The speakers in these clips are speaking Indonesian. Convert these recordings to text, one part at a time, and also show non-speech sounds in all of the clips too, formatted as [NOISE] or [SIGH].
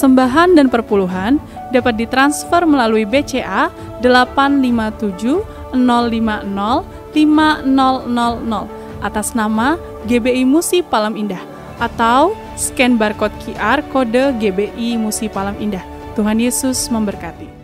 persembahan dan perpuluhan dapat ditransfer melalui BCA 857 050 5000 atas nama GBI Musi Palam Indah atau scan barcode QR kode GBI Musi Palam Indah. Tuhan Yesus memberkati.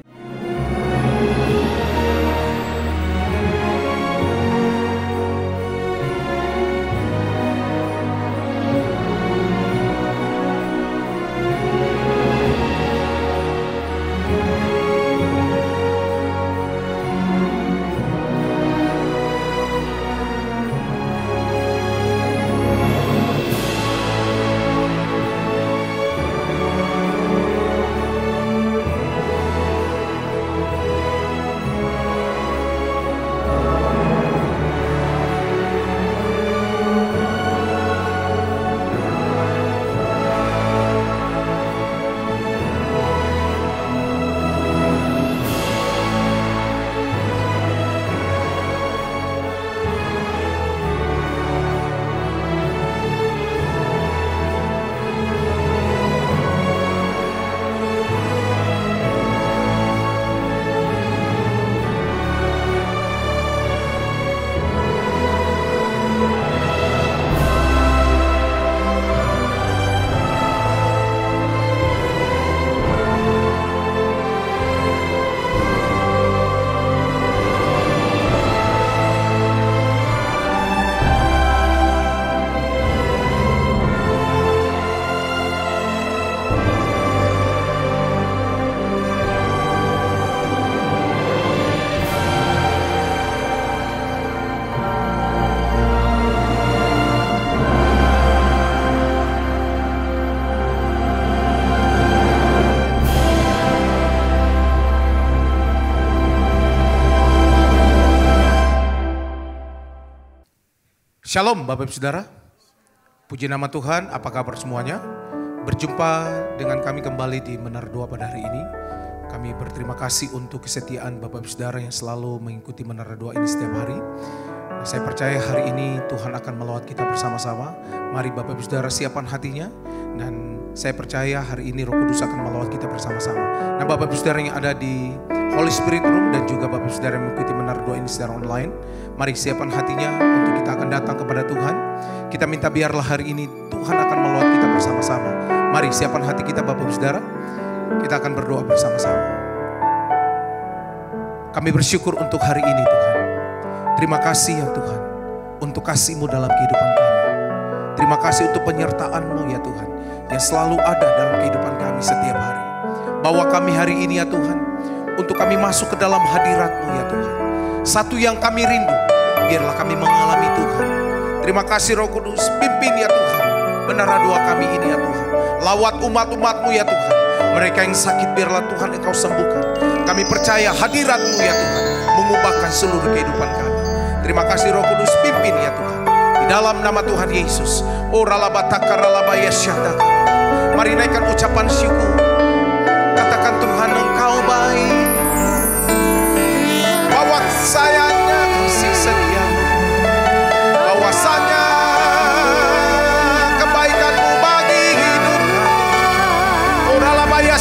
Shalom Bapak Ibu Saudara. Puji nama Tuhan, apa kabar semuanya? Berjumpa dengan kami kembali di Menara Doa pada hari ini. Kami berterima kasih untuk kesetiaan Bapak Ibu Saudara yang selalu mengikuti Menara Doa ini setiap hari. Nah, saya percaya hari ini Tuhan akan melawat kita bersama-sama. Mari Bapak Ibu Saudara siapkan hatinya dan saya percaya hari ini Roh Kudus akan melawat kita bersama-sama. Nah, Bapak Ibu Saudara yang ada di Holy Spirit Room dan juga Bapak Ibu Saudara yang mengikuti Menara Doa ini secara online, mari siapkan hatinya untuk kita akan datang kepada Tuhan. Kita minta biarlah hari ini Tuhan akan melawat kita bersama-sama. Mari siapkan hati kita Bapak Ibu Saudara. Kita akan berdoa bersama-sama. Kami bersyukur untuk hari ini Tuhan. Terima kasih ya Tuhan untuk kasih-Mu dalam kehidupan kami. Terima kasih untuk penyertaan-Mu ya Tuhan yang selalu ada dalam kehidupan kami setiap hari. Bawa kami hari ini ya Tuhan untuk kami masuk ke dalam hadirat-Mu ya Tuhan. Satu yang kami rindu, biarlah kami mengalami Tuhan. Terima kasih Roh Kudus, pimpin ya Tuhan. Menara doa kami ini ya Tuhan. Lawat umat-umat-Mu ya Tuhan. Mereka yang sakit biarlah Tuhan Engkau sembuhkan. Kami percaya hadirat-Mu ya Tuhan. Mengubahkan seluruh kehidupan kami. Terima kasih Roh Kudus, pimpin ya Tuhan. Dalam nama Tuhan Yesus. Mari naikkan ucapan syukur. Katakan Tuhan Engkau baik. Bahwasanya kasih setia. Bahwasanya kebaikanmu bagi hidup kami. Oh ralabaya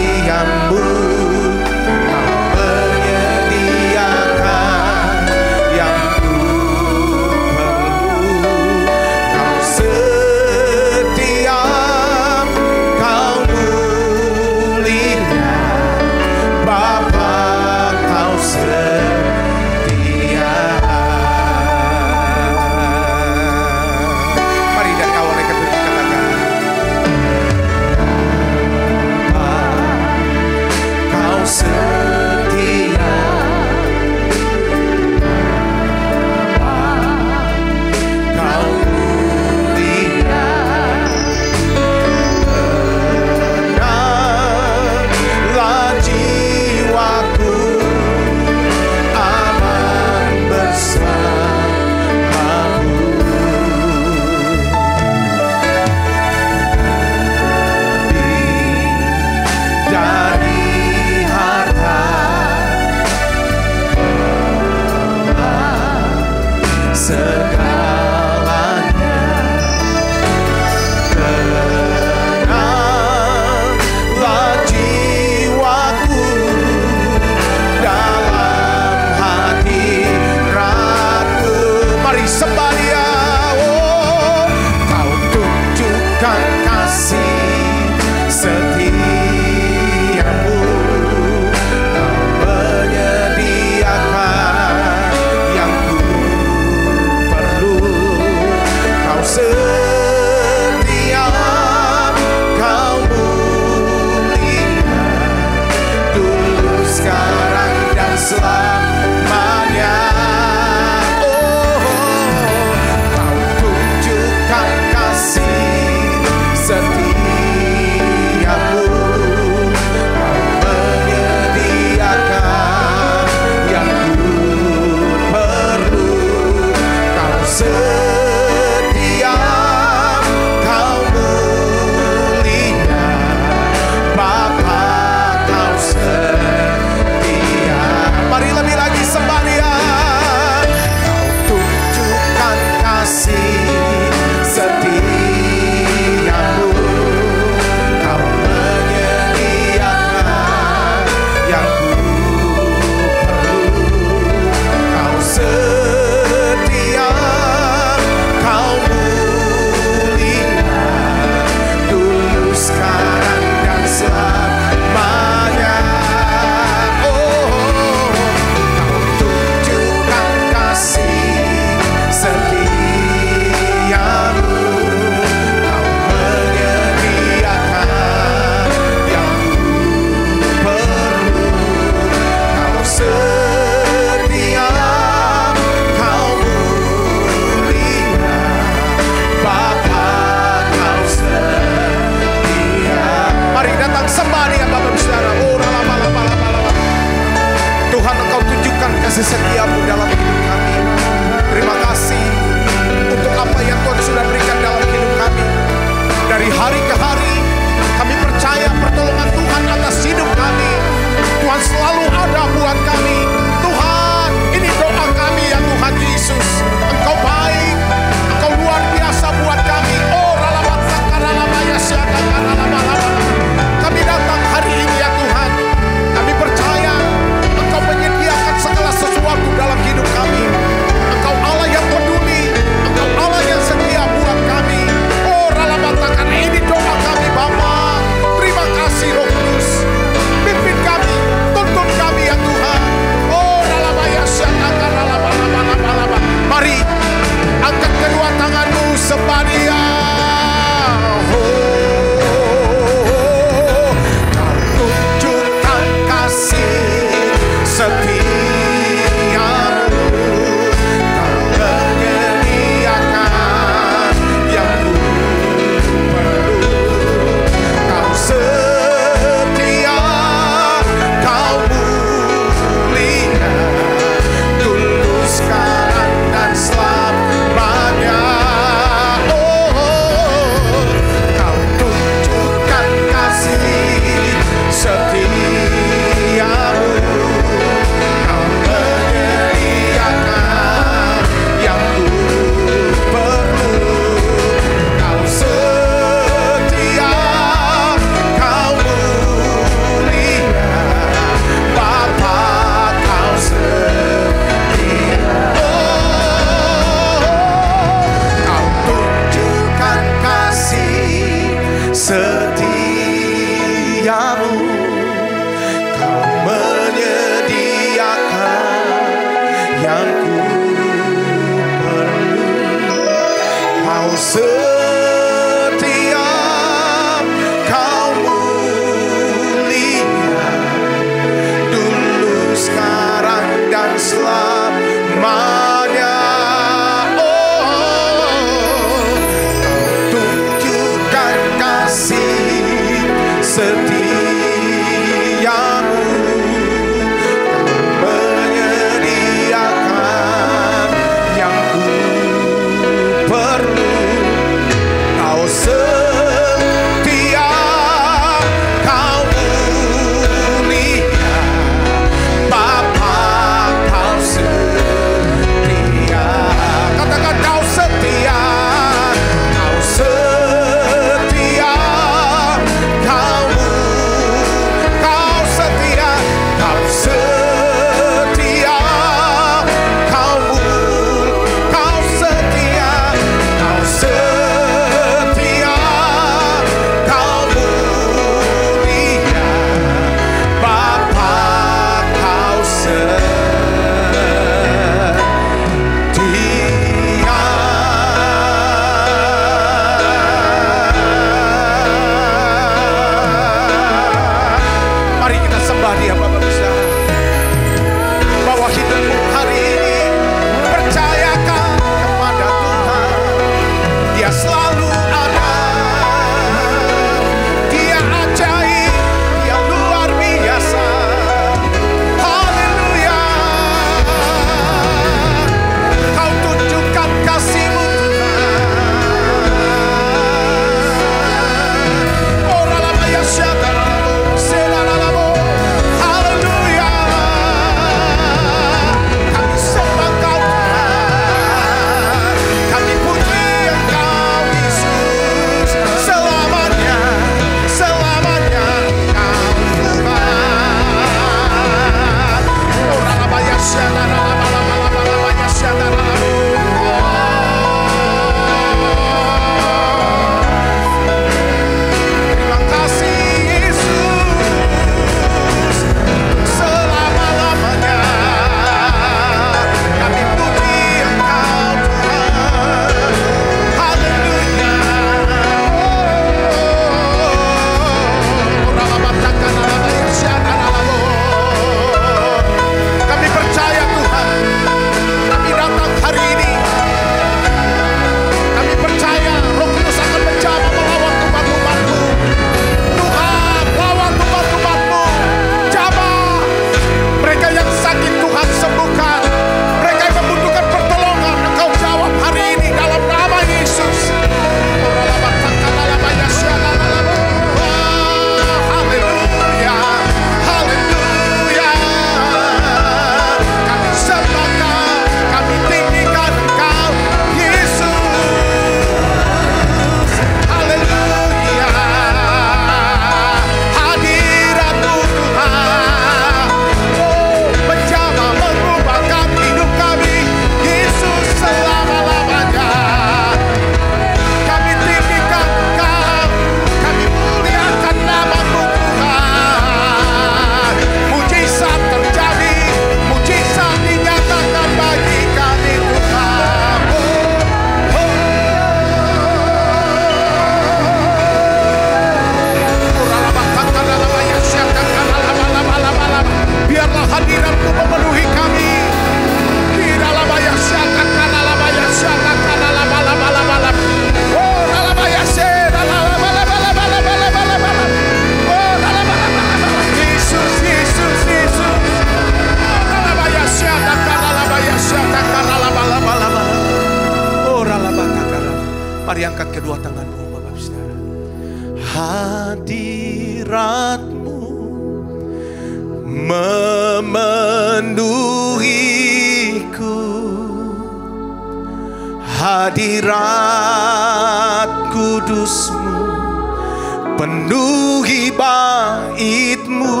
penuhi baitmu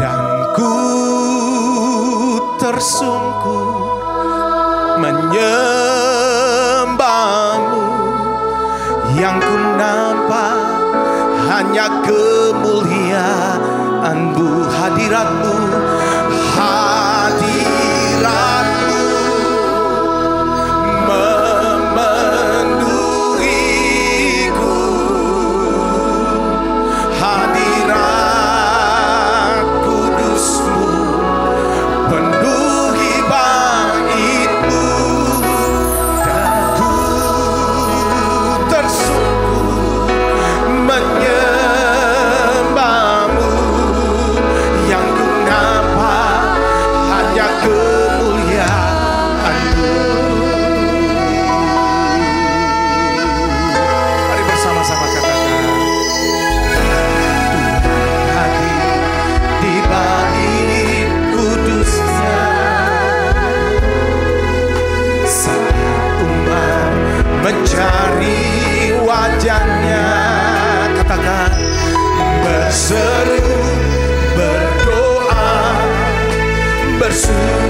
dan ku tersungkur menyembahmu yang ku nampak hanya kemuliaanmu hadiratmu. soon.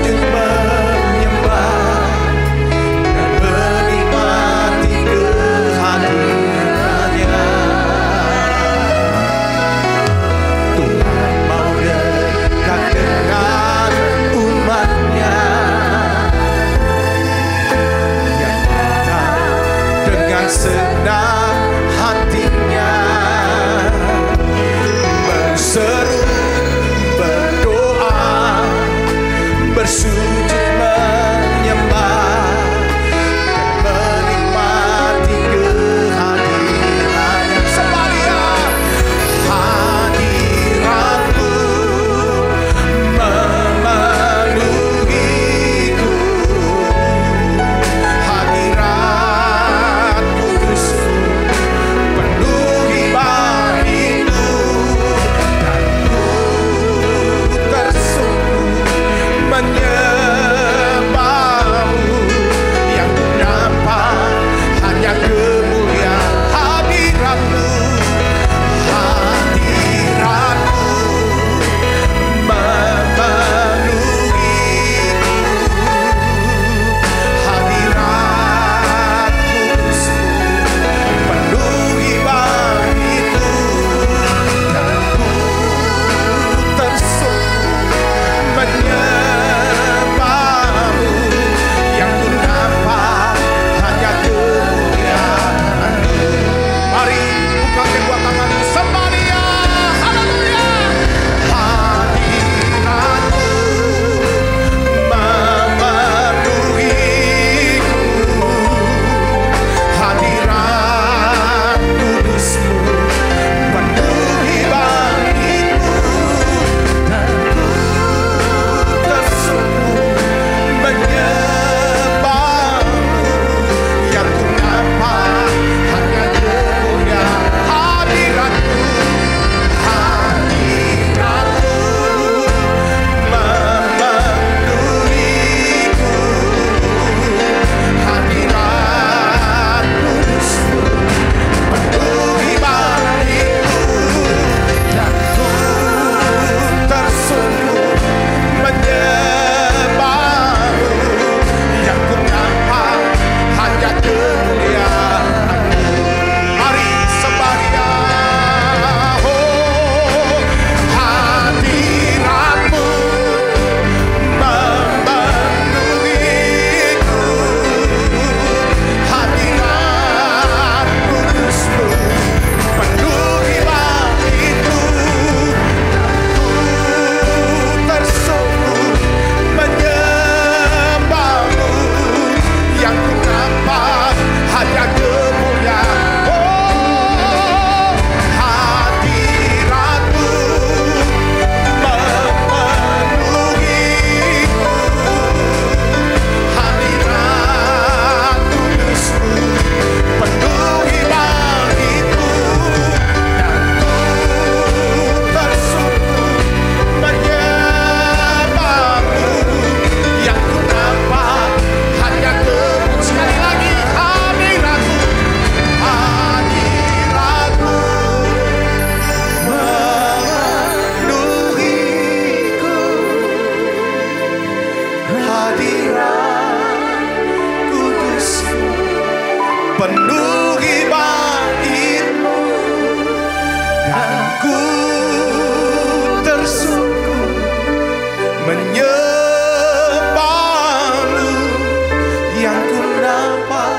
yang ku dapat.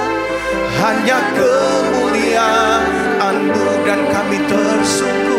Hanya kemuliaanmu dan kami tersungguh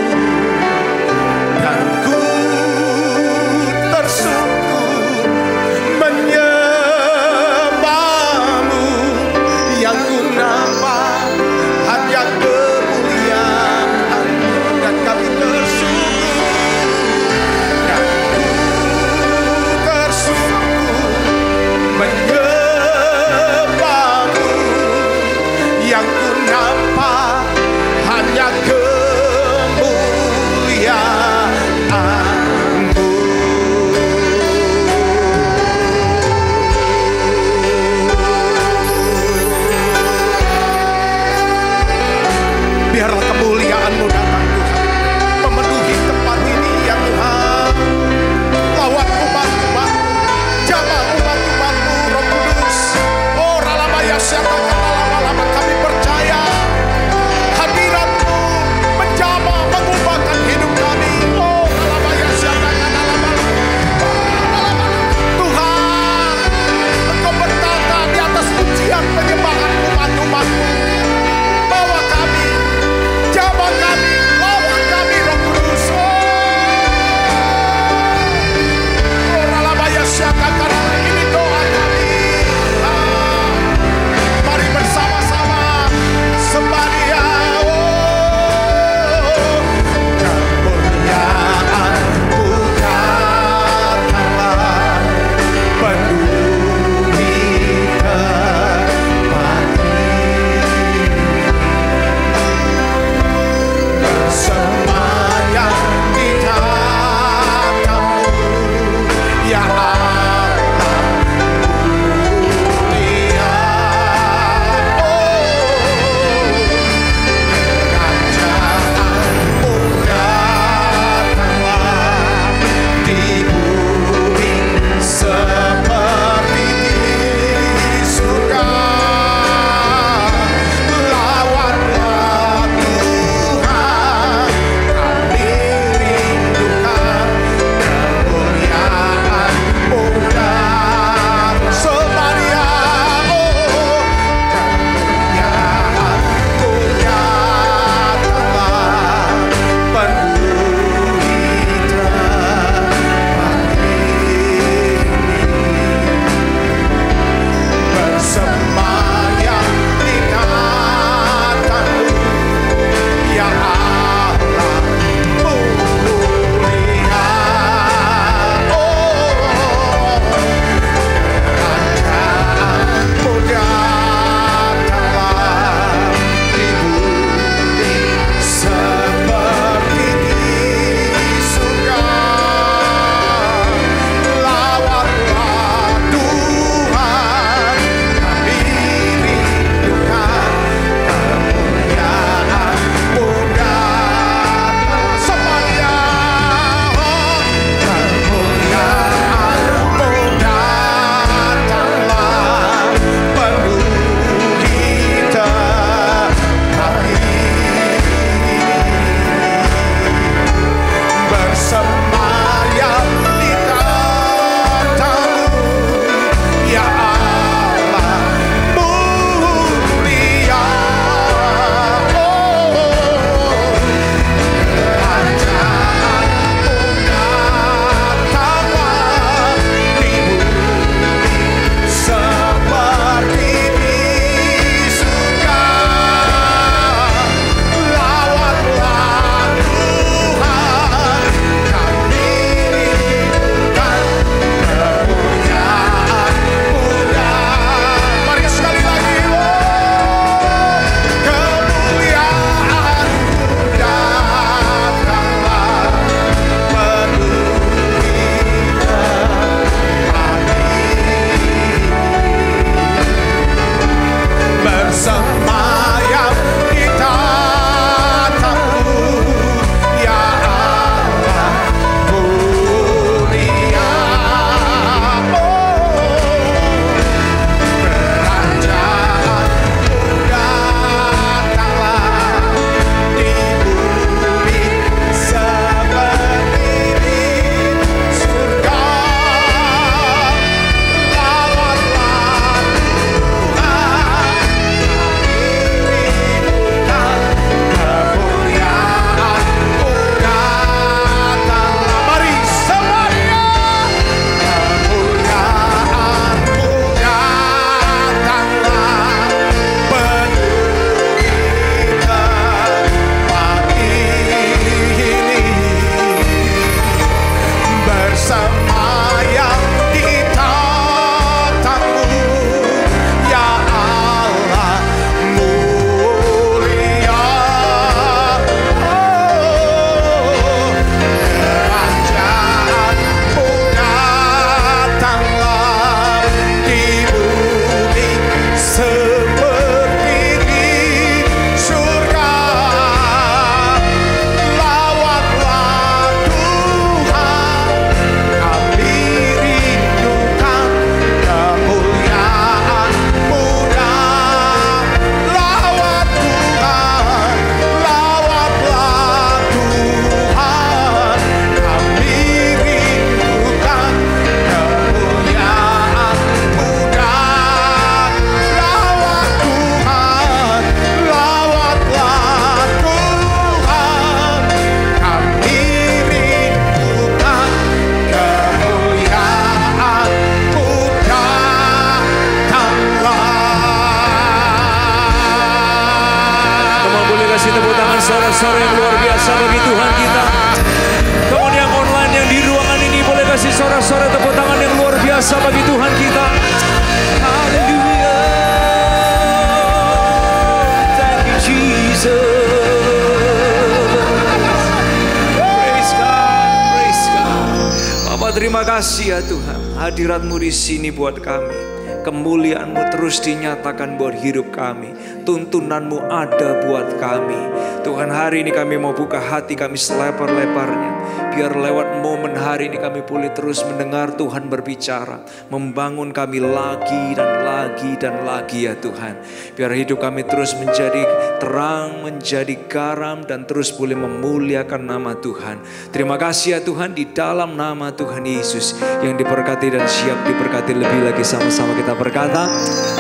sini buat kami. Kemuliaanmu terus dinyatakan buat hidup kami. Tuntunanmu ada buat kami. Tuhan hari ini kami mau buka hati kami selebar-lebarnya. Biar lewat momen hari ini kami boleh terus mendengar Tuhan berbicara. Membangun kami lagi dan lagi dan lagi ya Tuhan. Biar hidup kami terus menjadi terang, menjadi garam dan terus boleh memuliakan nama Tuhan. Terima kasih ya Tuhan di dalam nama Tuhan Yesus yang diberkati dan siap diberkati lebih lagi sama-sama kita berkata.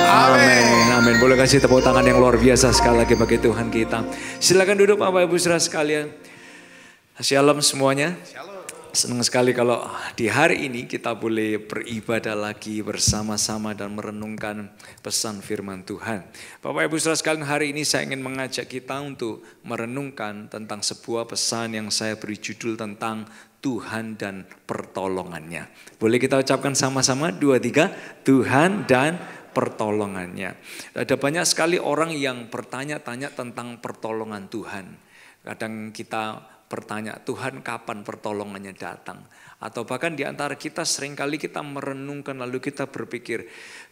Amin. Amin. Boleh kasih tepuk tangan yang luar biasa sekali lagi bagi Tuhan kita. Silakan duduk Bapak Ibu Saudara sekalian. Shalom semuanya. Senang sekali kalau di hari ini kita boleh beribadah lagi bersama-sama dan merenungkan pesan firman Tuhan. Bapak Ibu Saudara sekalian hari ini saya ingin mengajak kita untuk merenungkan tentang sebuah pesan yang saya beri judul tentang Tuhan dan pertolongannya. Boleh kita ucapkan sama-sama dua tiga Tuhan dan pertolongannya. Ada banyak sekali orang yang bertanya-tanya tentang pertolongan Tuhan. Kadang kita bertanya, Tuhan kapan pertolongannya datang? Atau bahkan di antara kita sering kali kita merenungkan lalu kita berpikir,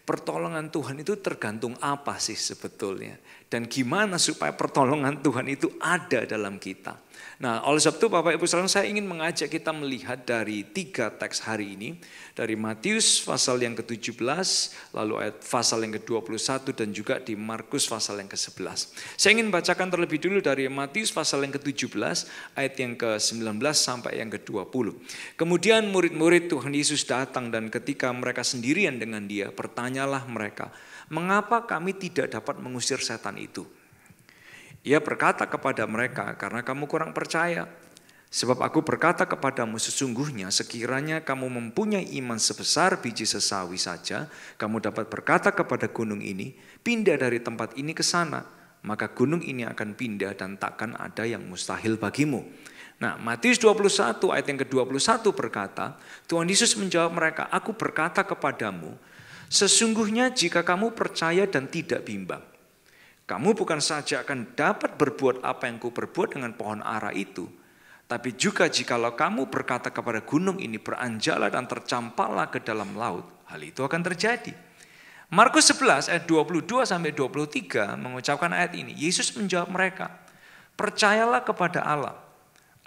pertolongan Tuhan itu tergantung apa sih sebetulnya? Dan gimana supaya pertolongan Tuhan itu ada dalam kita? Nah, oleh sebab itu Bapak Ibu Saudara saya ingin mengajak kita melihat dari tiga teks hari ini. Dari Matius pasal yang ke-17, lalu ayat pasal yang ke-21 dan juga di Markus pasal yang ke-11. Saya ingin bacakan terlebih dulu dari Matius pasal yang ke-17, ayat yang ke-19 sampai yang ke-20. Kemudian murid-murid Tuhan Yesus datang dan ketika mereka sendirian dengan dia, bertanyalah mereka, mengapa kami tidak dapat mengusir setan itu? Ia berkata kepada mereka, karena kamu kurang percaya. Sebab aku berkata kepadamu sesungguhnya sekiranya kamu mempunyai iman sebesar biji sesawi saja, kamu dapat berkata kepada gunung ini, pindah dari tempat ini ke sana, maka gunung ini akan pindah dan takkan ada yang mustahil bagimu. Nah, Matius 21 ayat yang ke-21 berkata, Tuhan Yesus menjawab mereka, aku berkata kepadamu, sesungguhnya jika kamu percaya dan tidak bimbang, kamu bukan saja akan dapat berbuat apa yang ku berbuat dengan pohon ara itu, tapi juga jikalau kamu berkata kepada gunung ini beranjalah dan tercampaklah ke dalam laut, hal itu akan terjadi. Markus 11 ayat 22 sampai 23 mengucapkan ayat ini. Yesus menjawab mereka, "Percayalah kepada Allah.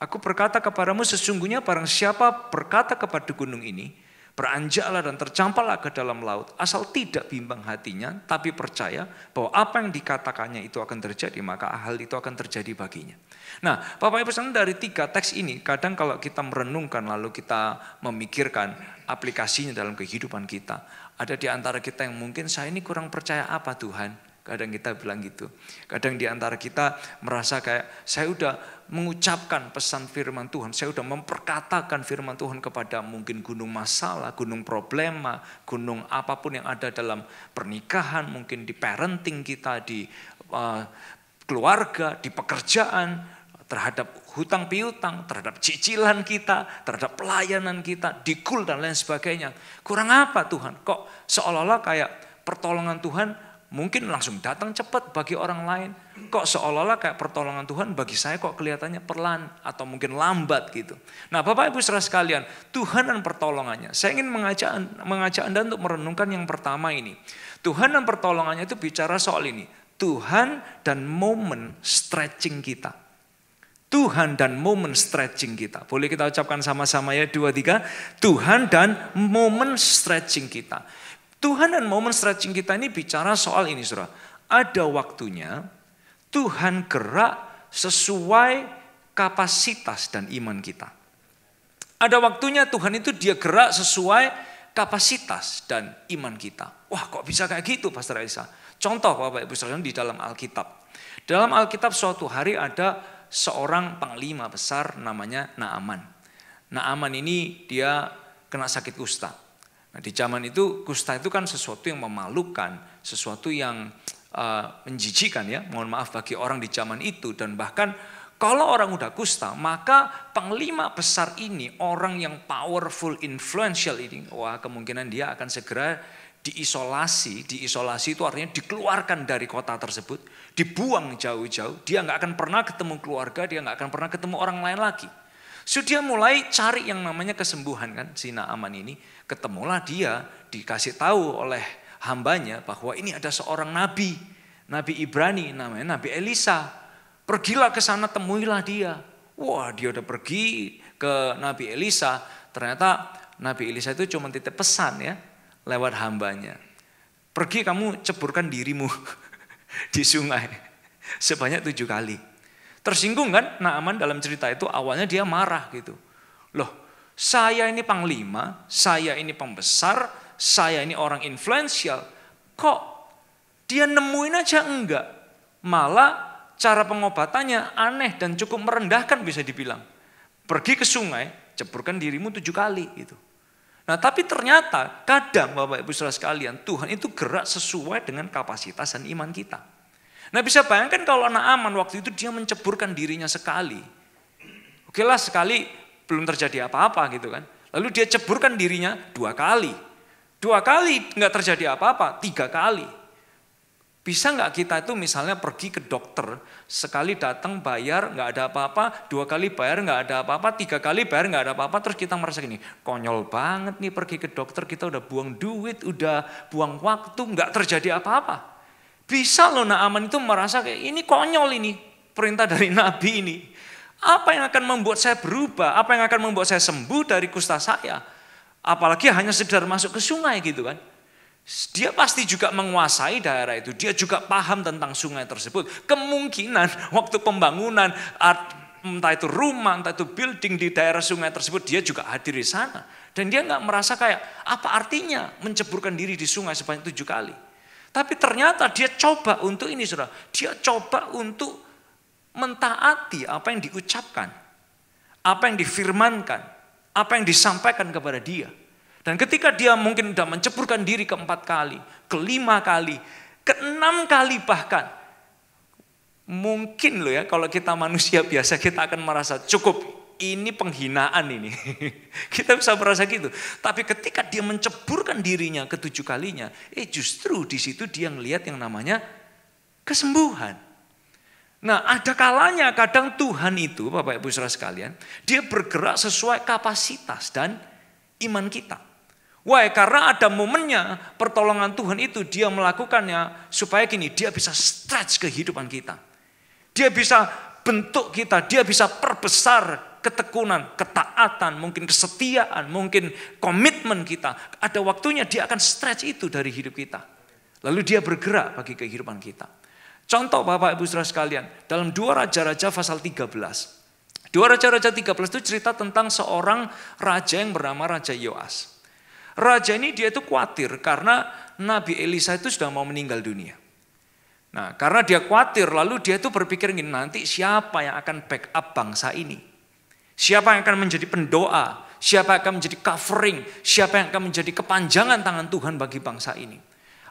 Aku berkata kepadamu sesungguhnya barang siapa berkata kepada gunung ini, beranjaklah dan tercampaklah ke dalam laut, asal tidak bimbang hatinya, tapi percaya bahwa apa yang dikatakannya itu akan terjadi, maka hal itu akan terjadi baginya. Nah, Bapak Ibu saudara dari tiga teks ini, kadang kalau kita merenungkan lalu kita memikirkan aplikasinya dalam kehidupan kita, ada di antara kita yang mungkin saya ini kurang percaya apa Tuhan, Kadang kita bilang gitu. Kadang di antara kita merasa kayak saya udah mengucapkan pesan firman Tuhan, saya udah memperkatakan firman Tuhan kepada mungkin gunung masalah, gunung problema, gunung apa pun yang ada dalam pernikahan, mungkin di parenting kita, di uh, keluarga, di pekerjaan, terhadap hutang piutang, terhadap cicilan kita, terhadap pelayanan kita, dikul dan lain sebagainya. Kurang apa Tuhan? Kok seolah-olah kayak pertolongan Tuhan mungkin langsung datang cepat bagi orang lain. Kok seolah-olah kayak pertolongan Tuhan bagi saya kok kelihatannya perlahan atau mungkin lambat gitu. Nah Bapak Ibu saudara sekalian, Tuhan dan pertolongannya. Saya ingin mengajak, mengajak Anda untuk merenungkan yang pertama ini. Tuhan dan pertolongannya itu bicara soal ini. Tuhan dan momen stretching kita. Tuhan dan momen stretching kita. Boleh kita ucapkan sama-sama ya dua tiga. Tuhan dan momen stretching kita. Tuhan dan momen stretching kita ini bicara soal ini saudara. Ada waktunya Tuhan gerak sesuai kapasitas dan iman kita. Ada waktunya Tuhan itu dia gerak sesuai kapasitas dan iman kita. Wah kok bisa kayak gitu Pastor Elisa? Contoh Bapak Ibu Saudara di dalam Alkitab. Dalam Alkitab suatu hari ada seorang panglima besar namanya Naaman. Naaman ini dia kena sakit kusta. Nah, di zaman itu kusta itu kan sesuatu yang memalukan, sesuatu yang uh, menjijikan ya, mohon maaf bagi orang di zaman itu dan bahkan Kalau orang udah kusta, maka panglima besar ini, orang yang powerful, influential ini, wah kemungkinan dia akan segera diisolasi. Diisolasi itu artinya dikeluarkan dari kota tersebut, dibuang jauh-jauh. Dia nggak akan pernah ketemu keluarga, dia nggak akan pernah ketemu orang lain lagi. So mulai cari yang namanya kesembuhan kan, si Naaman ini. Ketemulah dia, dikasih tahu oleh hambanya bahwa ini ada seorang nabi, nabi Ibrani namanya Nabi Elisa. Pergilah ke sana temuilah dia. Wah dia udah pergi ke Nabi Elisa, ternyata Nabi Elisa itu cuma titip pesan ya, lewat hambanya. Pergi kamu ceburkan dirimu [LAUGHS] di sungai [LAUGHS] sebanyak tujuh kali. Tersinggung kan Naaman dalam cerita itu awalnya dia marah gitu. Loh saya ini panglima, saya ini pembesar, saya ini orang influential. Kok dia nemuin aja enggak? Malah cara pengobatannya aneh dan cukup merendahkan bisa dibilang. Pergi ke sungai, ceburkan dirimu tujuh kali gitu. Nah tapi ternyata kadang Bapak Ibu Saudara sekalian Tuhan itu gerak sesuai dengan kapasitas dan iman kita. Nah bisa bayangkan kalau anak aman waktu itu dia menceburkan dirinya sekali. Oke lah sekali belum terjadi apa-apa gitu kan. Lalu dia ceburkan dirinya dua kali. Dua kali nggak terjadi apa-apa, tiga kali. Bisa nggak kita itu misalnya pergi ke dokter, sekali datang bayar nggak ada apa-apa, dua kali bayar nggak ada apa-apa, tiga kali bayar nggak ada apa-apa, terus kita merasa gini, konyol banget nih pergi ke dokter, kita udah buang duit, udah buang waktu, nggak terjadi apa-apa. Bisa loh Naaman itu merasa kayak ini konyol ini, perintah dari Nabi ini. Apa yang akan membuat saya berubah, apa yang akan membuat saya sembuh dari kusta saya. Apalagi hanya sekedar masuk ke sungai gitu kan. Dia pasti juga menguasai daerah itu. Dia juga paham tentang sungai tersebut. Kemungkinan [LAUGHS] waktu pembangunan entah itu rumah, entah itu building di daerah sungai tersebut, dia juga hadir di sana. Dan dia nggak merasa kayak apa artinya menceburkan diri di sungai sebanyak tujuh kali. Tapi ternyata dia coba untuk ini saudara. Dia coba untuk mentaati apa yang diucapkan. Apa yang difirmankan. Apa yang disampaikan kepada dia. Dan ketika dia mungkin sudah menceburkan diri keempat kali, kelima kali, keenam kali bahkan. Mungkin loh ya kalau kita manusia biasa kita akan merasa cukup ini penghinaan ini. [LAUGHS] kita bisa merasa gitu. Tapi ketika dia menceburkan dirinya ketujuh kalinya, eh justru di situ dia melihat yang namanya kesembuhan. Nah ada kalanya kadang Tuhan itu Bapak Ibu Saudara sekalian, dia bergerak sesuai kapasitas dan iman kita. Why? Karena ada momennya pertolongan Tuhan itu dia melakukannya supaya gini, dia bisa stretch kehidupan kita. Dia bisa bentuk kita, dia bisa perbesar ketekunan, ketaatan, mungkin kesetiaan, mungkin komitmen kita. Ada waktunya dia akan stretch itu dari hidup kita. Lalu dia bergerak bagi kehidupan kita. Contoh Bapak Ibu Saudara sekalian, dalam dua Raja-Raja pasal 13. Dua Raja-Raja 13 itu cerita tentang seorang raja yang bernama Raja Yoas. Raja ini dia itu khawatir karena Nabi Elisa itu sudah mau meninggal dunia. Nah, karena dia khawatir, lalu dia itu berpikir gini, nanti siapa yang akan backup bangsa ini? Siapa yang akan menjadi pendoa? Siapa yang akan menjadi covering? Siapa yang akan menjadi kepanjangan tangan Tuhan bagi bangsa ini?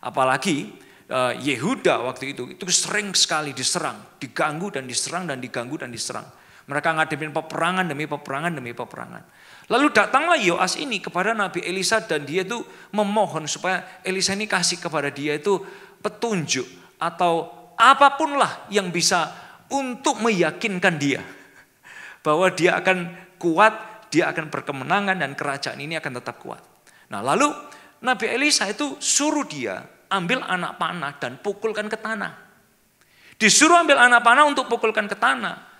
Apalagi eh, Yehuda waktu itu, itu sering sekali diserang, diganggu dan diserang dan diganggu dan diserang. Mereka ngadepin peperangan demi peperangan demi peperangan. Lalu datanglah Yoas ini kepada Nabi Elisa dan dia itu memohon supaya Elisa ini kasih kepada dia itu petunjuk atau apa pun lah yang bisa untuk meyakinkan dia bahwa dia akan kuat, dia akan berkemenangan dan kerajaan ini akan tetap kuat. Nah lalu Nabi Elisa itu suruh dia ambil anak panah dan pukulkan ke tanah. Disuruh ambil anak panah untuk pukulkan ke tanah.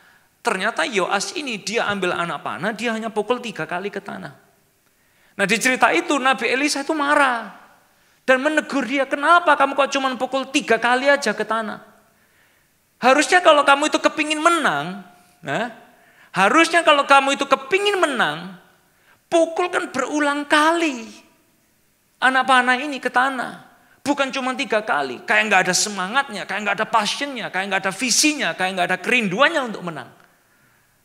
Ternyata Yoas ini dia ambil anak panah, dia hanya pukul tiga kali ke tanah. Nah di cerita itu Nabi Elisa itu marah. Dan menegur dia, kenapa kamu kok cuma pukul tiga kali aja ke tanah? Harusnya kalau kamu itu kepingin menang, nah, harusnya kalau kamu itu kepingin menang, pukulkan berulang kali anak panah ini ke tanah. Bukan cuma tiga kali, kayak nggak ada semangatnya, kayak nggak ada passionnya, kayak nggak ada visinya, kayak nggak ada kerinduannya untuk menang.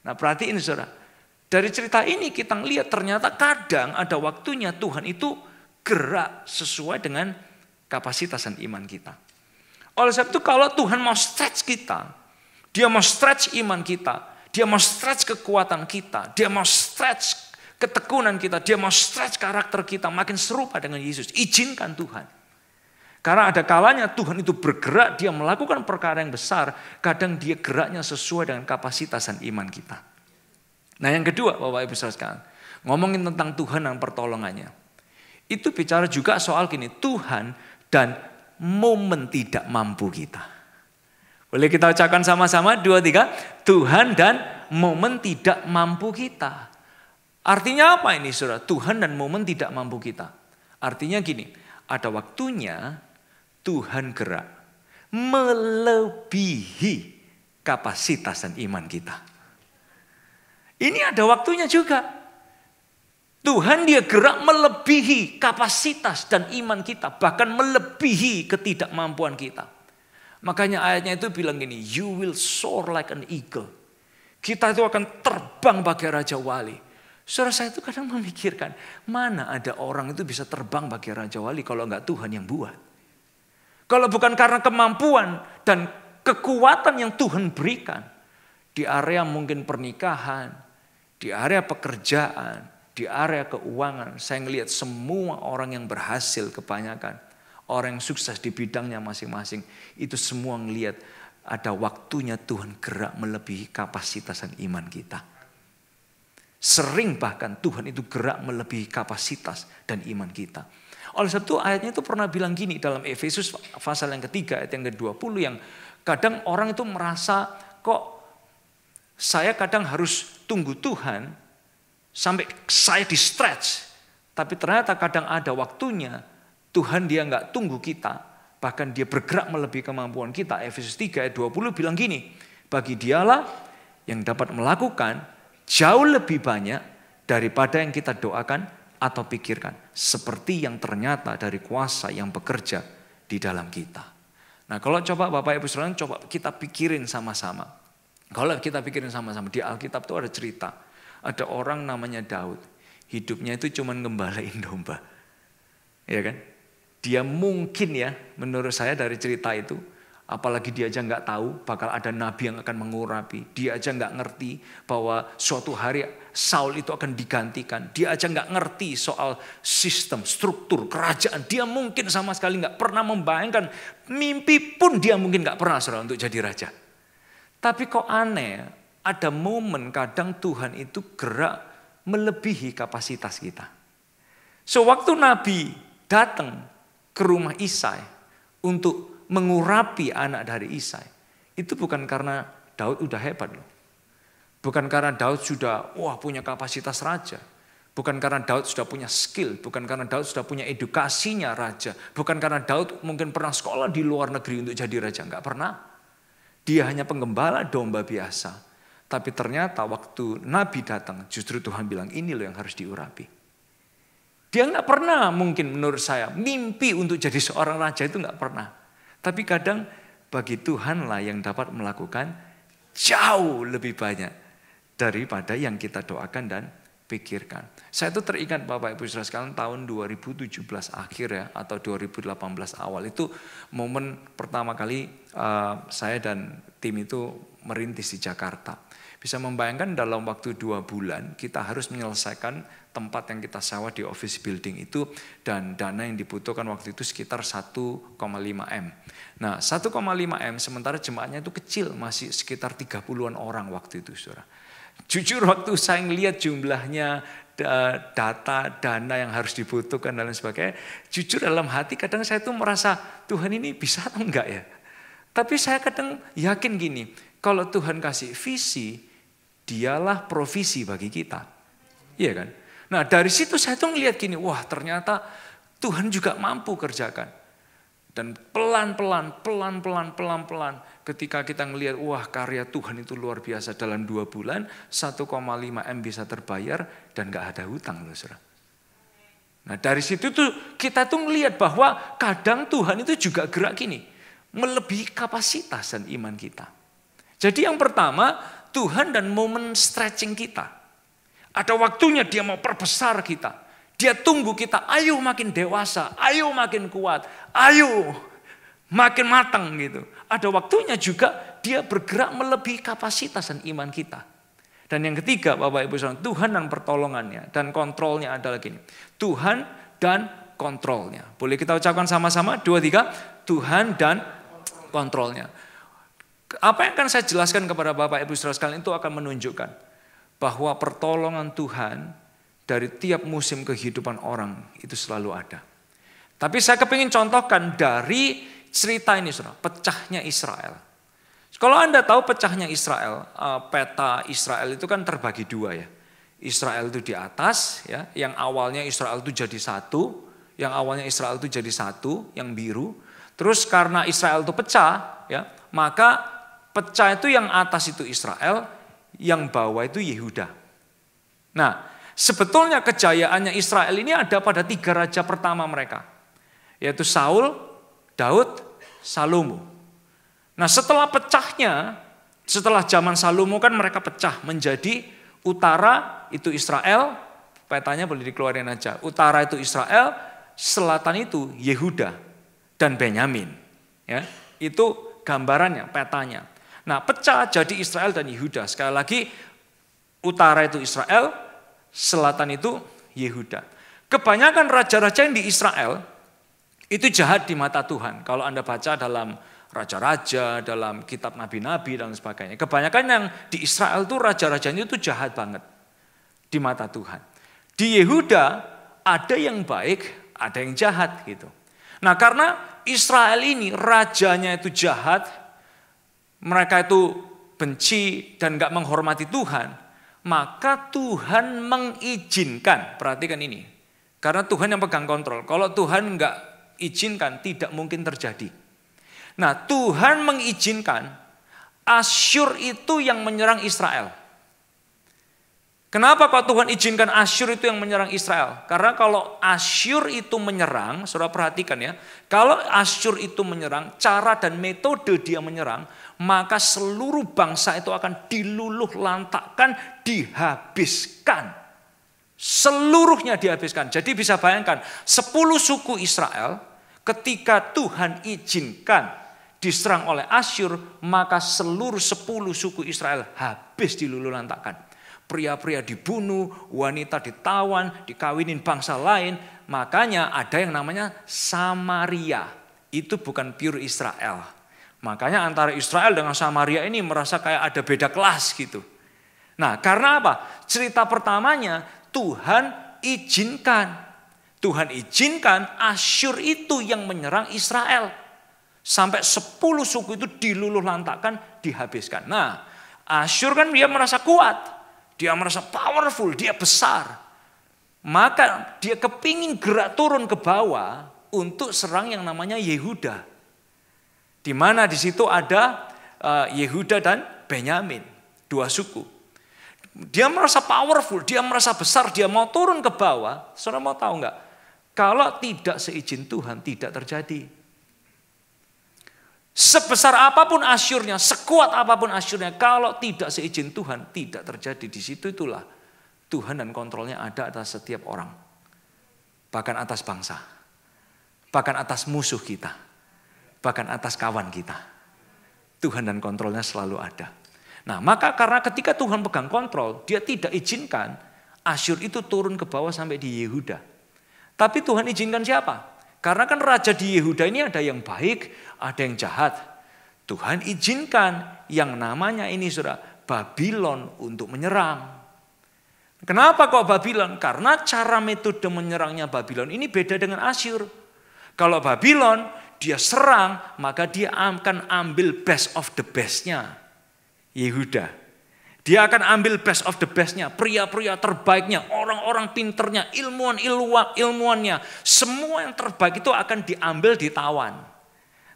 Nah perhatiin saudara, dari cerita ini kita lihat ternyata kadang ada waktunya Tuhan itu gerak sesuai dengan kapasitas dan iman kita. Oleh sebab itu kalau Tuhan mau stretch kita, dia mau stretch iman kita, Dia mau stretch kekuatan kita. Dia mau stretch ketekunan kita. Dia mau stretch karakter kita makin serupa dengan Yesus. Izinkan Tuhan. Karena ada kalanya Tuhan itu bergerak, dia melakukan perkara yang besar, kadang dia geraknya sesuai dengan kapasitas dan iman kita. Nah yang kedua Bapak Ibu sekalian, ngomongin tentang Tuhan dan pertolongannya. Itu bicara juga soal gini, Tuhan dan momen tidak mampu kita. Boleh kita ucapkan sama-sama dua tiga, Tuhan dan momen tidak mampu kita. Artinya apa ini saudara? Tuhan dan momen tidak mampu kita. Artinya gini, ada waktunya Tuhan gerak melebihi kapasitas dan iman kita. Ini ada waktunya juga. Tuhan dia gerak melebihi kapasitas dan iman kita. Bahkan melebihi ketidakmampuan kita. Makanya ayatnya itu bilang gini, you will soar like an eagle. Kita itu akan terbang bagai Raja Wali. Saudara saya itu kadang memikirkan, mana ada orang itu bisa terbang bagai Raja Wali kalau enggak Tuhan yang buat. Kalau bukan karena kemampuan dan kekuatan yang Tuhan berikan. Di area mungkin pernikahan, di area pekerjaan, di area keuangan. Saya ngelihat semua orang yang berhasil kebanyakan. Orang yang sukses di bidangnya masing-masing. Itu semua ngelihat ada waktunya Tuhan gerak melebihi kapasitas dan iman kita. Sering bahkan Tuhan itu gerak melebihi kapasitas dan iman kita. Oleh sebab itu ayatnya itu pernah bilang gini dalam Efesus pasal yang ketiga ayat yang ke-20 yang kadang orang itu merasa kok saya kadang harus tunggu Tuhan sampai saya di stretch. Tapi ternyata kadang ada waktunya Tuhan dia nggak tunggu kita. Bahkan dia bergerak melebihi kemampuan kita. Efesus 3 ayat 20 bilang gini. Bagi dialah yang dapat melakukan jauh lebih banyak daripada yang kita doakan atau pikirkan. Seperti yang ternyata dari kuasa yang bekerja di dalam kita. Nah kalau coba Bapak Ibu Saudara coba kita pikirin sama-sama. Kalau kita pikirin sama-sama di Alkitab itu ada cerita. Ada orang namanya Daud. Hidupnya itu cuma ngembalain domba. Ya kan? Dia mungkin ya menurut saya dari cerita itu Apalagi dia aja nggak tahu bakal ada nabi yang akan mengurapi. Dia aja nggak ngerti bahwa suatu hari Saul itu akan digantikan. Dia aja nggak ngerti soal sistem, struktur, kerajaan. Dia mungkin sama sekali nggak pernah membayangkan. Mimpi pun dia mungkin nggak pernah saudara untuk jadi raja. Tapi kok aneh, ada momen kadang Tuhan itu gerak melebihi kapasitas kita. Sewaktu Nabi datang ke rumah Isai untuk mengurapi anak dari Isai. Itu bukan karena Daud udah hebat loh. Bukan karena Daud sudah wah punya kapasitas raja. Bukan karena Daud sudah punya skill, bukan karena Daud sudah punya edukasinya raja, bukan karena Daud mungkin pernah sekolah di luar negeri untuk jadi raja, enggak pernah. Dia hanya penggembala domba biasa. Tapi ternyata waktu Nabi datang, justru Tuhan bilang ini loh yang harus diurapi. Dia nggak pernah mungkin menurut saya mimpi untuk jadi seorang raja itu nggak pernah. Tapi kadang bagi Tuhanlah yang dapat melakukan jauh lebih banyak daripada yang kita doakan dan pikirkan. Saya itu teringat Bapak Ibu Saudara sekalian tahun 2017 akhir ya atau 2018 awal itu momen pertama kali uh, saya dan tim itu merintis di Jakarta. Bisa membayangkan dalam waktu dua bulan kita harus menyelesaikan tempat yang kita sewa di office building itu dan dana yang dibutuhkan waktu itu sekitar 1,5 M. Nah 1,5 M sementara jemaatnya itu kecil masih sekitar 30-an orang waktu itu saudara. Jujur waktu saya ngelihat jumlahnya data, dana yang harus dibutuhkan dan lain sebagainya. Jujur dalam hati kadang saya tuh merasa Tuhan ini bisa atau enggak ya. Tapi saya kadang yakin gini, kalau Tuhan kasih visi, dialah provisi bagi kita. Iya kan? Nah dari situ saya tuh ngeliat gini, wah ternyata Tuhan juga mampu kerjakan. Dan pelan-pelan, pelan-pelan, pelan-pelan ketika kita ngelihat wah karya Tuhan itu luar biasa dalam dua bulan 1,5 M bisa terbayar dan gak ada hutang loh saudara. Nah dari situ tuh kita tuh ngelihat bahwa kadang Tuhan itu juga gerak gini. Melebihi kapasitas dan iman kita. Jadi yang pertama Tuhan dan momen stretching kita. Ada waktunya dia mau perbesar kita. Dia tunggu kita, ayo makin dewasa, ayo makin kuat, ayo makin matang gitu. Ada waktunya juga dia bergerak melebihi kapasitas dan iman kita. Dan yang ketiga Bapak Ibu Saudara, Tuhan dan pertolongannya dan kontrolnya adalah gini. Tuhan dan kontrolnya. Boleh kita ucapkan sama-sama? Dua, tiga. Tuhan dan kontrolnya. Apa yang akan saya jelaskan kepada Bapak Ibu Saudara sekalian itu akan menunjukkan bahwa pertolongan Tuhan dari tiap musim kehidupan orang itu selalu ada. Tapi saya kepingin contohkan dari cerita ini saudara, pecahnya Israel. Kalau Anda tahu pecahnya Israel, eh, peta Israel itu kan terbagi dua ya. Israel itu di atas, ya, yang awalnya Israel itu jadi satu, yang awalnya Israel itu jadi satu, yang biru. Terus karena Israel itu pecah, ya, maka pecah itu yang atas itu Israel, yang bawah itu Yehuda. Nah, sebetulnya kejayaannya Israel ini ada pada tiga raja pertama mereka, yaitu Saul, Daud, Salomo. Nah setelah pecahnya, setelah zaman Salomo kan mereka pecah menjadi utara itu Israel, petanya boleh dikeluarin aja. Utara itu Israel, selatan itu Yehuda dan Benyamin. Ya, itu gambarannya, petanya. Nah pecah jadi Israel dan Yehuda. Sekali lagi utara itu Israel, selatan itu Yehuda. Kebanyakan raja-raja yang di Israel itu jahat di mata Tuhan. Kalau Anda baca dalam raja-raja, dalam kitab nabi-nabi dan sebagainya. Kebanyakan yang di Israel itu raja-rajanya itu jahat banget di mata Tuhan. Di Yehuda ada yang baik, ada yang jahat gitu. Nah karena Israel ini rajanya itu jahat, mereka itu benci dan gak menghormati Tuhan, maka Tuhan mengizinkan, perhatikan ini, karena Tuhan yang pegang kontrol. Kalau Tuhan nggak izinkan, tidak mungkin terjadi. Nah Tuhan mengizinkan Asyur itu yang menyerang Israel. Kenapa kok Tuhan izinkan Asyur itu yang menyerang Israel? Karena kalau Asyur itu menyerang, saudara perhatikan ya, kalau Asyur itu menyerang, cara dan metode dia menyerang, maka seluruh bangsa itu akan diluluh lantakkan, dihabiskan. Seluruhnya dihabiskan. Jadi bisa bayangkan, 10 suku Israel ketika Tuhan izinkan diserang oleh Asyur, maka seluruh sepuluh suku Israel habis dilululantakkan. Pria-pria dibunuh, wanita ditawan, dikawinin bangsa lain. Makanya ada yang namanya Samaria. Itu bukan pure Israel. Makanya antara Israel dengan Samaria ini merasa kayak ada beda kelas gitu. Nah karena apa? Cerita pertamanya Tuhan izinkan. Tuhan izinkan Asyur itu yang menyerang Israel. Sampai sepuluh suku itu diluluh lantakan, dihabiskan. Nah, Asyur kan dia merasa kuat. Dia merasa powerful, dia besar. Maka dia kepingin gerak turun ke bawah untuk serang yang namanya Yehuda. Di mana di situ ada uh, Yehuda dan Benyamin, dua suku. Dia merasa powerful, dia merasa besar, dia mau turun ke bawah. Saudara mau tahu nggak? Kalau tidak seizin Tuhan tidak terjadi. Sebesar apa pun asyurnya, sekuat apa pun asyurnya, kalau tidak seizin Tuhan, tidak terjadi. Di situ itulah Tuhan dan kontrolnya ada atas setiap orang. Bahkan atas bangsa. Bahkan atas musuh kita. Bahkan atas kawan kita. Tuhan dan kontrolnya selalu ada. Nah maka karena ketika Tuhan pegang kontrol, dia tidak izinkan Asyur itu turun ke bawah sampai di Yehuda. Tapi Tuhan izinkan siapa? Karena kan raja di Yehuda ini ada yang baik, ada yang jahat. Tuhan izinkan yang namanya ini sudah Babylon untuk menyerang. Kenapa kok Babylon? Karena cara metode menyerangnya Babylon ini beda dengan Asyur. Kalau Babylon dia serang, maka dia akan ambil best of the bestnya. Yehuda. Dia akan ambil best of the bestnya, pria-pria terbaiknya, orang-orang pinternya, ilmuwan ilmuannya. Semua yang terbaik itu akan diambil ditawan.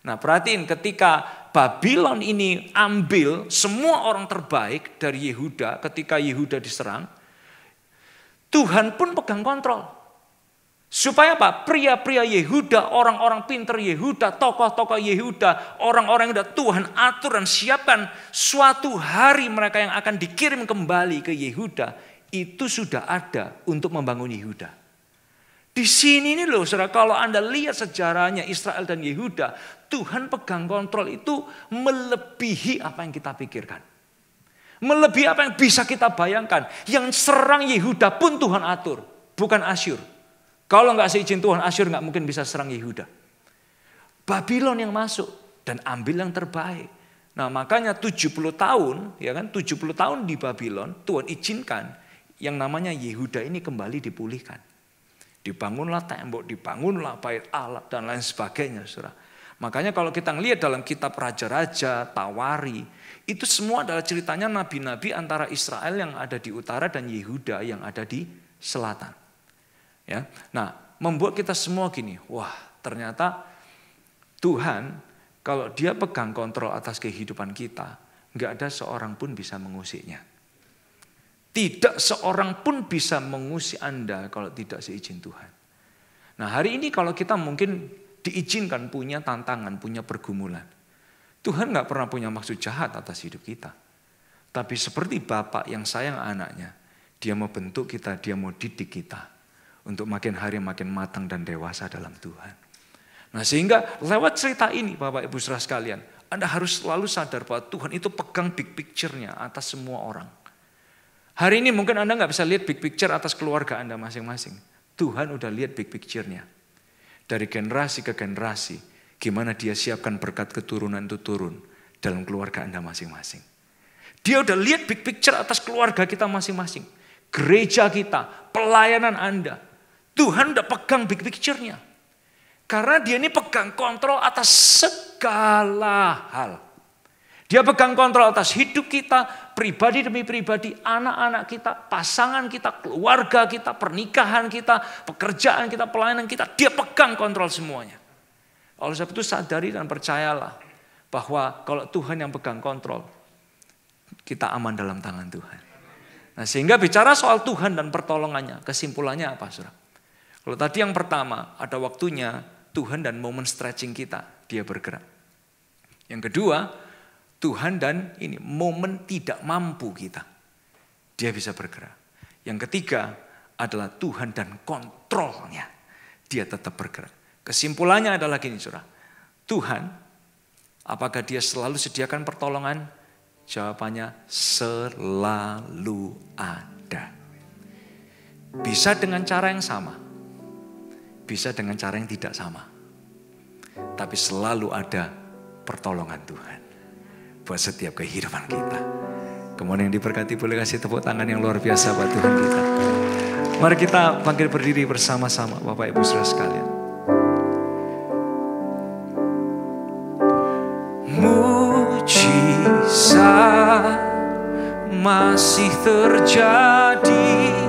Nah perhatiin ketika Babylon ini ambil semua orang terbaik dari Yehuda ketika Yehuda diserang. Tuhan pun pegang kontrol. Supaya apa? Pria-pria Yehuda, orang-orang pinter Yehuda, tokoh-tokoh Yehuda, orang-orang yang sudah Tuhan atur dan siapkan suatu hari mereka yang akan dikirim kembali ke Yehuda, itu sudah ada untuk membangun Yehuda. Di sini ini loh saudara, kalau Anda lihat sejarahnya Israel dan Yehuda, Tuhan pegang kontrol itu melebihi apa yang kita pikirkan. Melebihi apa yang bisa kita bayangkan. Yang serang Yehuda pun Tuhan atur. Bukan Asyur. Kalau nggak seizin Tuhan, Asyur nggak mungkin bisa serang Yehuda. Babylon yang masuk dan ambil yang terbaik. Nah makanya 70 tahun, ya kan 70 tahun di Babylon, Tuhan izinkan yang namanya Yehuda ini kembali dipulihkan. Dibangunlah tembok, dibangunlah bait alat dan lain sebagainya, saudara. Makanya kalau kita ngelihat dalam kitab Raja-Raja, Tawari, itu semua adalah ceritanya nabi-nabi antara Israel yang ada di utara dan Yehuda yang ada di selatan. Ya, nah membuat kita semua gini, wah ternyata Tuhan kalau dia pegang kontrol atas kehidupan kita, nggak ada seorang pun bisa mengusiknya. Tidak seorang pun bisa mengusik Anda kalau tidak seizin Tuhan. Nah hari ini kalau kita mungkin diizinkan punya tantangan, punya pergumulan. Tuhan nggak pernah punya maksud jahat atas hidup kita. Tapi seperti Bapak yang sayang anaknya, dia mau bentuk kita, dia mau didik kita. Untuk makin hari makin matang dan dewasa dalam Tuhan. Nah sehingga lewat cerita ini Bapak Ibu saudara sekalian, Anda harus selalu sadar bahwa Tuhan itu pegang big picture-nya atas semua orang. Hari ini mungkin Anda nggak bisa lihat big picture atas keluarga Anda masing-masing. Tuhan udah lihat big picture-nya dari generasi ke generasi, gimana dia siapkan berkat keturunan itu turun dalam keluarga Anda masing-masing. Dia udah lihat big picture atas keluarga kita masing-masing. Gereja kita, pelayanan Anda. Tuhan udah pegang big picture-nya. Karena dia ini pegang kontrol atas segala hal. Dia pegang kontrol atas hidup kita, pribadi demi pribadi, anak-anak kita, pasangan kita, keluarga kita, pernikahan kita, pekerjaan kita, pelayanan kita. Dia pegang kontrol semuanya. Oleh sebab itu sadari dan percayalah bahwa kalau Tuhan yang pegang kontrol, kita aman dalam tangan Tuhan. Nah sehingga bicara soal Tuhan dan pertolongannya, kesimpulannya apa saudara? Kalau tadi yang pertama, ada waktunya Tuhan dan momen stretching kita, dia bergerak. Yang kedua, Tuhan dan ini momen tidak mampu kita. Dia bisa bergerak. Yang ketiga adalah Tuhan dan kontrolnya. Dia tetap bergerak. Kesimpulannya adalah gini surah. Tuhan, apakah dia selalu sediakan pertolongan? Jawabannya selalu ada. Bisa dengan cara yang sama. Bisa dengan cara yang tidak sama. Tapi selalu ada pertolongan Tuhan buat setiap kehidupan kita. Kemudian yang diberkati boleh kasih tepuk tangan yang luar biasa buat Tuhan kita. Mari kita panggil berdiri bersama-sama Bapak Ibu Saudara sekalian. Mujizat masih terjadi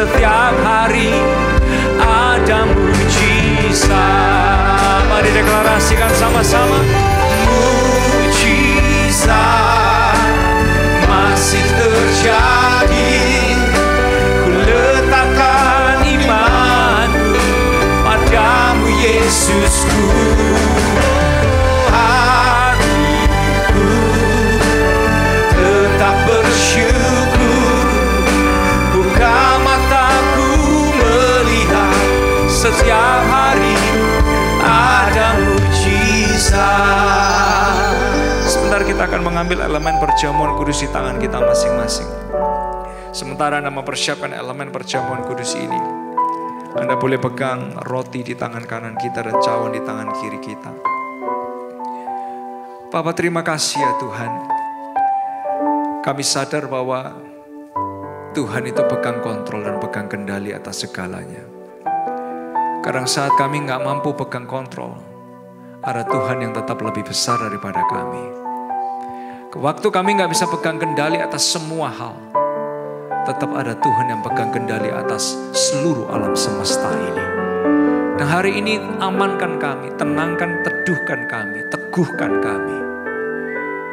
setiap hari ada mujizat. Mari deklarasikan sama-sama. Mujizat masih terjadi. Ku letakkan imanku padamu Yesusku. Akan mengambil elemen perjamuan kudus di tangan kita masing-masing. Sementara Anda mempersiapkan elemen perjamuan kudus ini, Anda boleh pegang roti di tangan kanan kita dan cawan di tangan kiri kita. Bapak terima kasih ya Tuhan. Kami sadar bahwa Tuhan itu pegang kontrol dan pegang kendali atas segalanya. Kadang saat kami nggak mampu pegang kontrol, ada Tuhan yang tetap lebih besar daripada kami. Waktu kami nggak bisa pegang kendali atas semua hal, tetap ada Tuhan yang pegang kendali atas seluruh alam semesta ini. Dan hari ini amankan kami, tenangkan, teduhkan kami, teguhkan kami.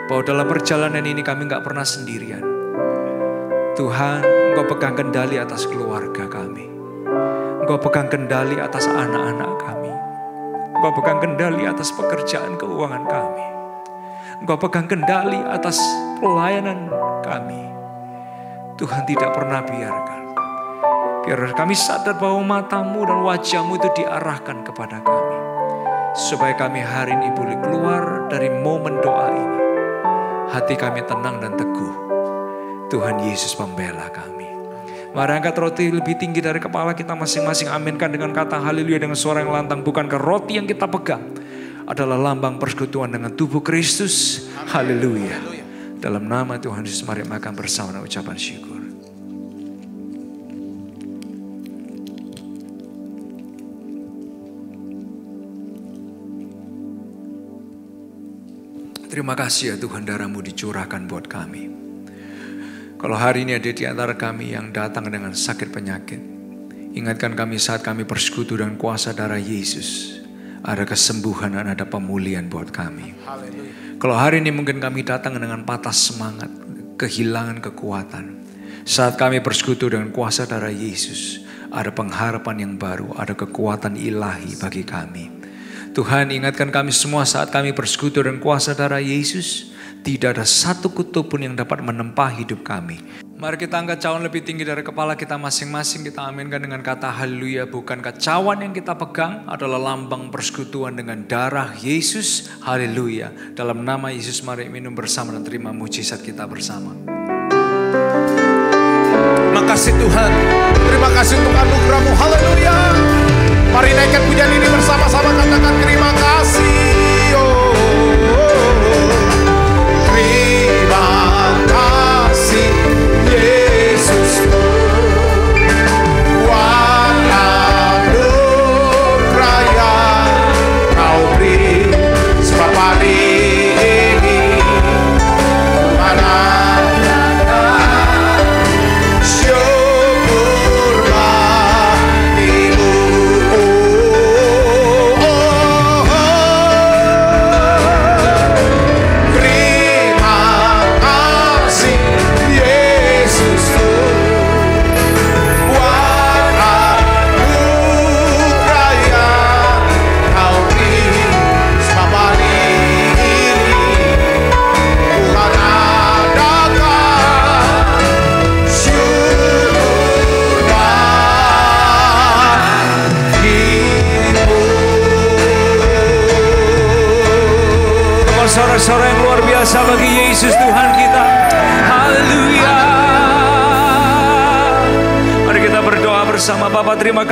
Bahwa dalam perjalanan ini kami nggak pernah sendirian. Tuhan, Engkau pegang kendali atas keluarga kami. Engkau pegang kendali atas anak-anak kami. Engkau pegang kendali atas pekerjaan keuangan kami. Engkau pegang kendali atas pelayanan kami. Tuhan tidak pernah biarkan. Biar kami sadar bahwa matamu dan wajahmu itu diarahkan kepada kami. Supaya kami hari ini boleh keluar dari momen doa ini. Hati kami tenang dan teguh. Tuhan Yesus membela kami. Mari angkat roti lebih tinggi dari kepala kita masing-masing. Aminkan dengan kata haleluya dengan suara yang lantang. Bukankah roti yang kita pegang adalah lambang persekutuan dengan tubuh Kristus. Haleluya. Dalam nama Tuhan Yesus mari makan bersama dengan ucapan syukur. Terima kasih ya Tuhan darahmu dicurahkan buat kami. Kalau hari ini ada di antara kami yang datang dengan sakit penyakit, ingatkan kami saat kami bersekutu dengan kuasa darah Yesus. Ada kesembuhan dan ada pemulihan buat kami. Kalau hari ini mungkin kami datang dengan patah semangat, kehilangan kekuatan. Saat kami bersekutu dengan kuasa darah Yesus, ada pengharapan yang baru, ada kekuatan ilahi bagi kami. Tuhan ingatkan kami semua saat kami bersekutu dengan kuasa darah Yesus, tidak ada satu kutub pun yang dapat menempa hidup kami. Mari kita angkat cawan lebih tinggi dari kepala kita masing-masing. Kita aminkan dengan kata haleluya. Bukan cawan yang kita pegang adalah lambang persekutuan dengan darah Yesus. Haleluya. Dalam nama Yesus mari minum bersama dan terima mujizat kita bersama. Makasih Tuhan. Terima kasih untuk anugerahmu. Haleluya. Mari naikkan pujian ini bersama-sama katakan terima kasih. sorak-sorak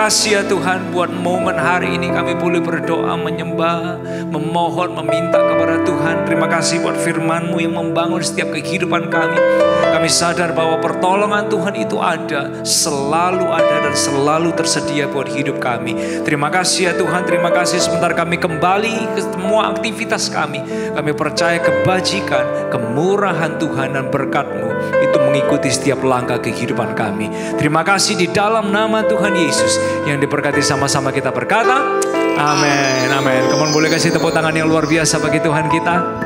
kasih ya Tuhan buat momen hari ini kami boleh berdoa, menyembah, memohon, meminta kepada Tuhan. Terima kasih buat firman-Mu yang membangun setiap kehidupan kami. Kami sadar bahwa pertolongan Tuhan itu ada, selalu ada dan selalu tersedia buat hidup kami. Terima kasih ya Tuhan, terima kasih sebentar kami kembali ke semua aktivitas kami. Kami percaya kebajikan, kemurahan Tuhan dan berkat-Mu itu mengikuti setiap langkah kehidupan kami. Terima kasih di dalam nama Tuhan Yesus yang diberkati sama-sama kita berkata, Amin, amin. Kamu boleh kasih tepuk tangan yang luar biasa bagi Tuhan kita.